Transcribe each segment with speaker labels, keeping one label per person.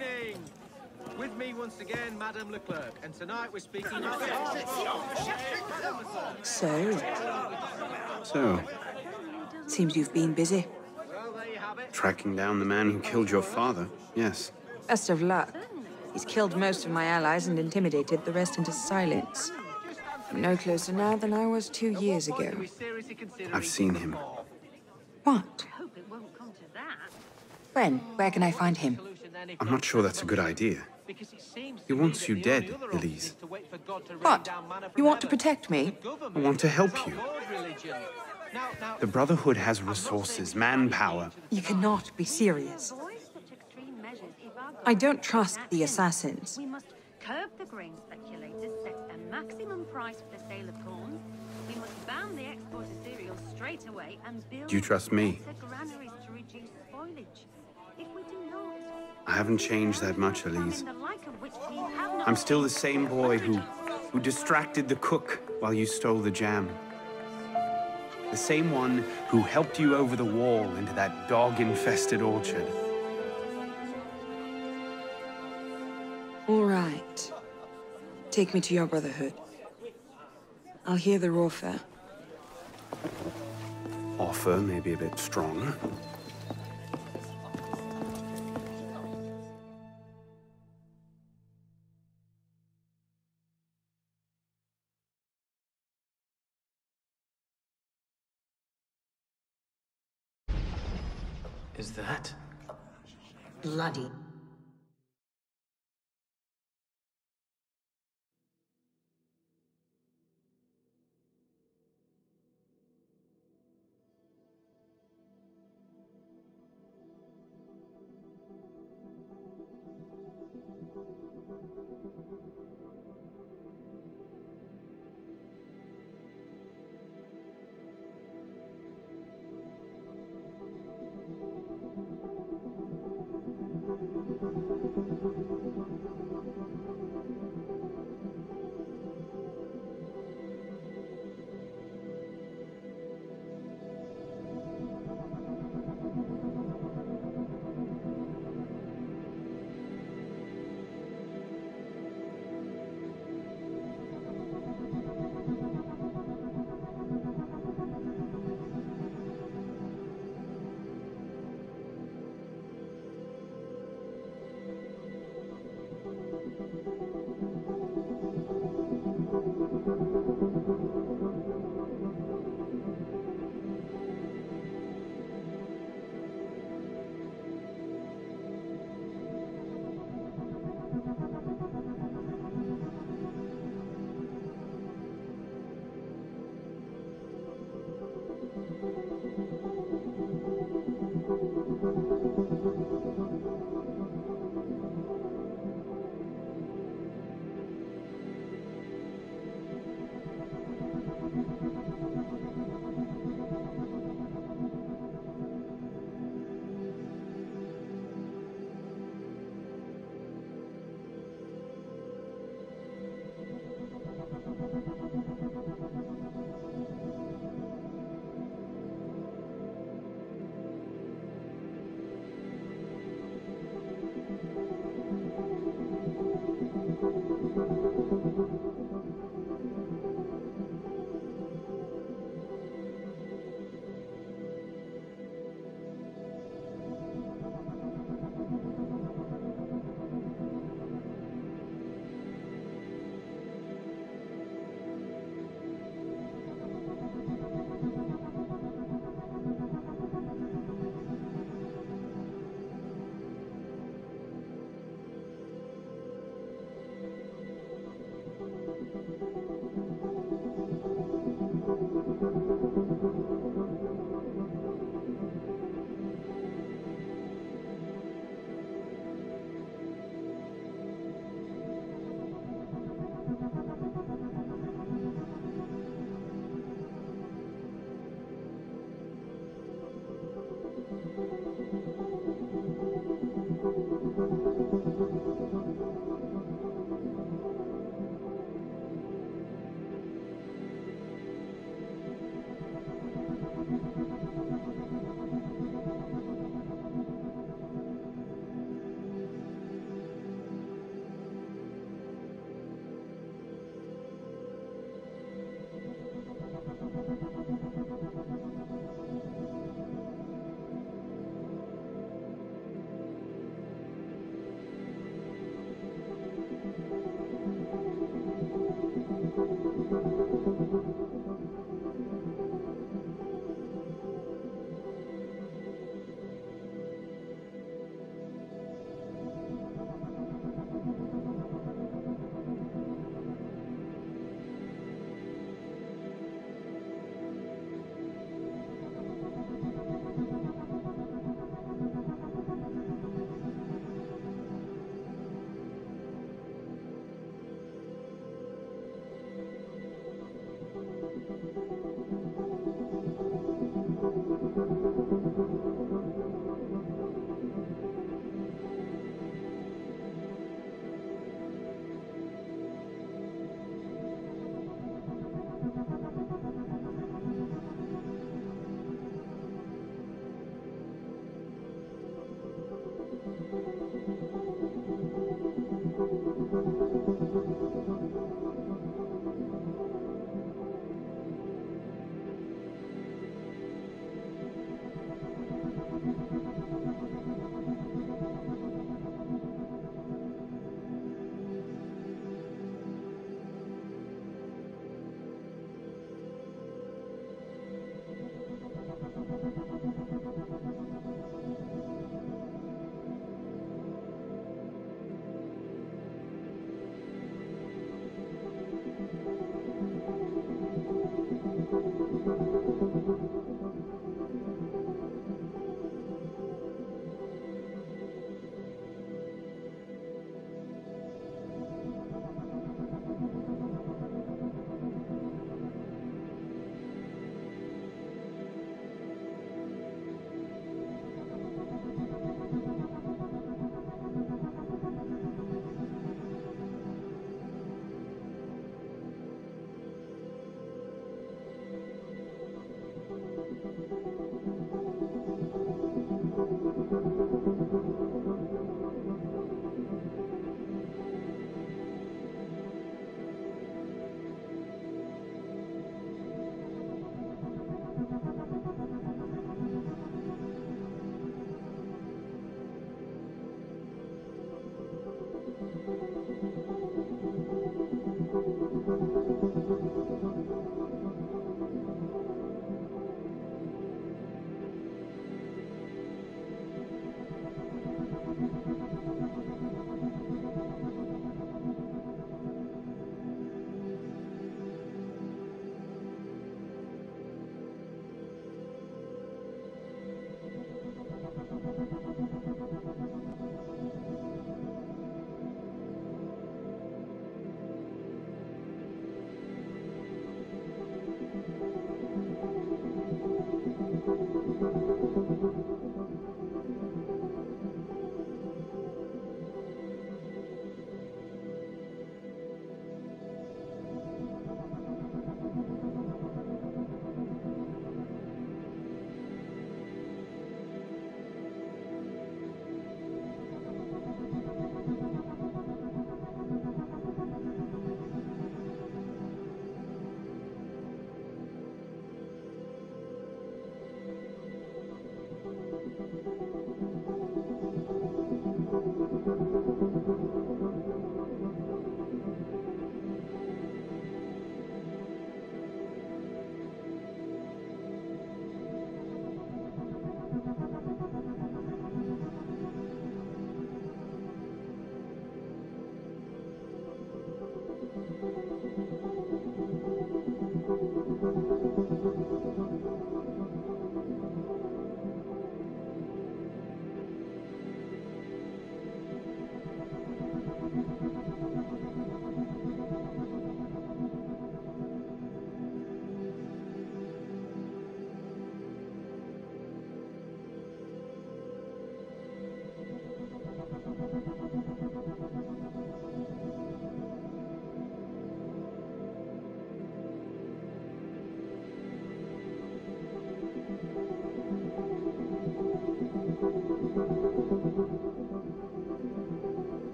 Speaker 1: evening. With me once again, Madame Leclerc, and tonight we're speaking about...
Speaker 2: So,
Speaker 3: So,
Speaker 2: seems you've been busy.
Speaker 1: Well, there you have it.
Speaker 3: tracking down the man who killed your father. Yes.
Speaker 2: Best of luck. He's killed most of my allies and intimidated the rest into silence. I'm no closer now than I was two years ago.
Speaker 1: We seriously consider
Speaker 3: I've seen him.
Speaker 2: What?
Speaker 4: Hope it won't come to that.
Speaker 2: When? Where can I find him?
Speaker 3: I'm not sure that's a good idea.
Speaker 1: Because it seems to
Speaker 3: He wants you dead,
Speaker 1: only other option
Speaker 3: Elise.
Speaker 1: is to wait for God to rain
Speaker 2: What? You want to protect me?
Speaker 3: I want to help you.
Speaker 1: our Lord religion. Now, now,
Speaker 3: The Brotherhood has resources, manpower.
Speaker 2: You cannot be serious.
Speaker 4: Avoid such extreme measures if our
Speaker 2: I don't trust the assassins.
Speaker 4: We must curb the grain speculators, set a maximum price for the sale of corn. We must ban the export of cereals straight away and build
Speaker 3: Do you trust me?
Speaker 4: better to reduce spoilage. If we do not,
Speaker 3: I haven't changed that much, Elise.
Speaker 4: famine the like of which we have not
Speaker 3: I'm still the same boy who, who distracted the cook while you stole the jam. The same one who helped you over the wall into that dog-infested orchard.
Speaker 2: All right. Take me to your brotherhood. I'll hear the raw fare.
Speaker 3: Offer may be a bit strong.
Speaker 5: Is that?
Speaker 2: Bloody.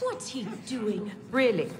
Speaker 6: What's he doing?
Speaker 2: Really?